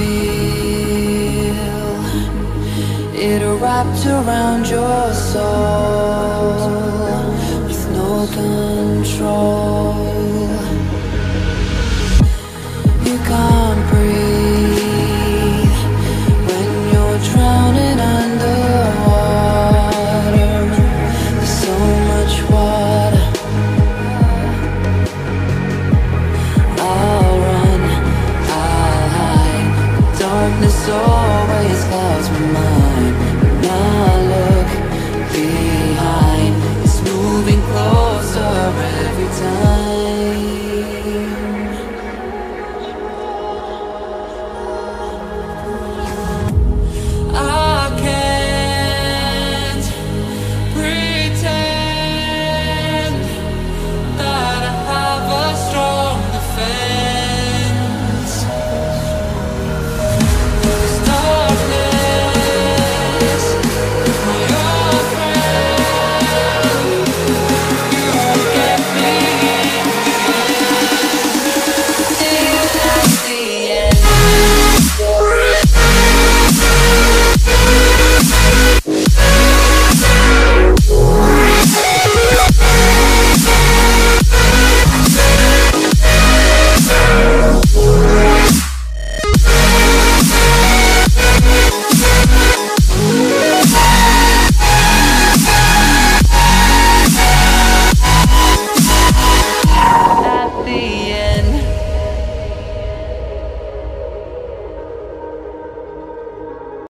feel it wrapped around your soul with no control. It's always clouds my mind I look behind It's moving closer every time.